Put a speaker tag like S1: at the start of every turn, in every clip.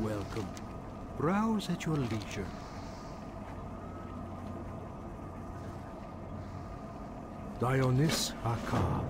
S1: Welcome. Browse at your leisure. Dionys Akar.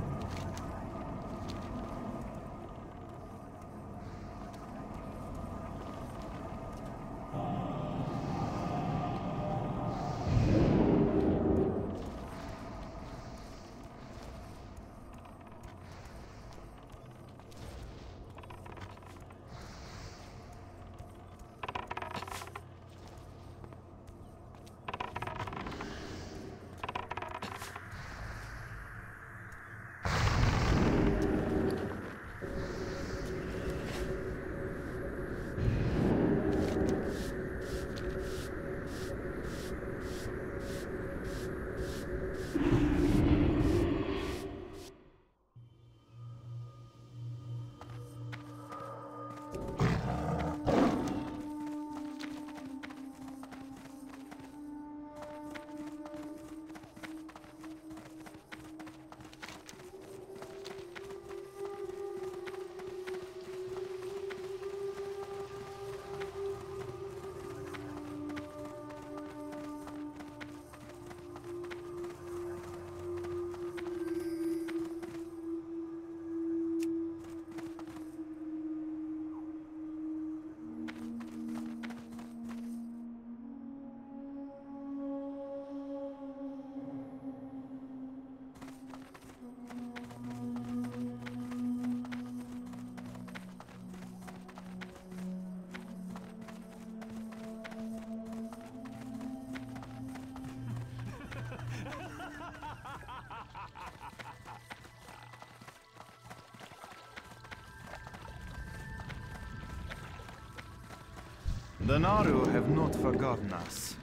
S2: The Naaru have not forgotten us.